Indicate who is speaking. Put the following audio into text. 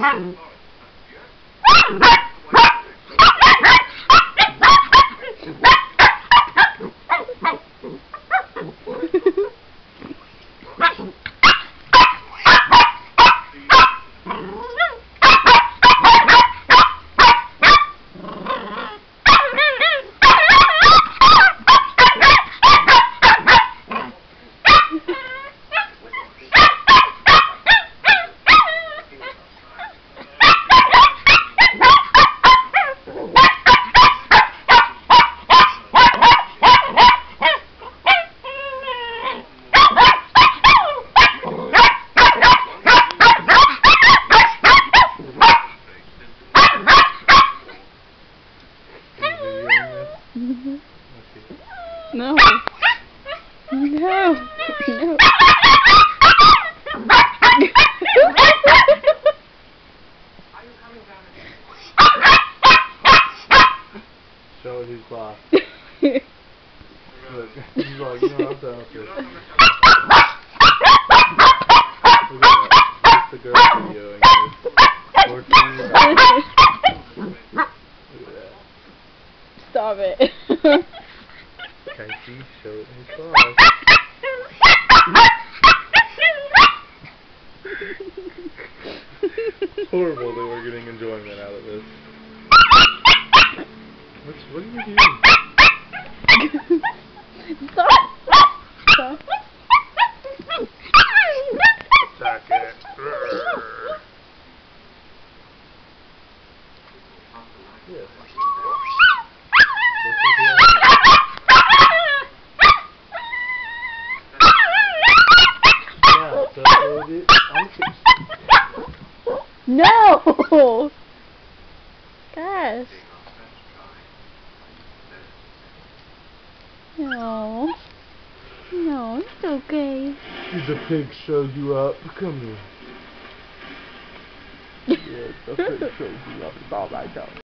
Speaker 1: Yes. No. No. No.
Speaker 2: Show who's boss. Look, he's like, you know, I'm done with this. Look at that. It's the girl videoing this. 14 Look at that.
Speaker 1: Stop it.
Speaker 2: Casey showed his. It's horrible that we're getting enjoyment out of this. What's, what are you doing?
Speaker 1: Stop. Stop.
Speaker 2: Suck it. Yes. This is the Yeah, so
Speaker 1: No. Gosh. No. No, it's okay.
Speaker 2: Did the pig show you up? Come here. Yes, the pig showed you up. It's all right, though.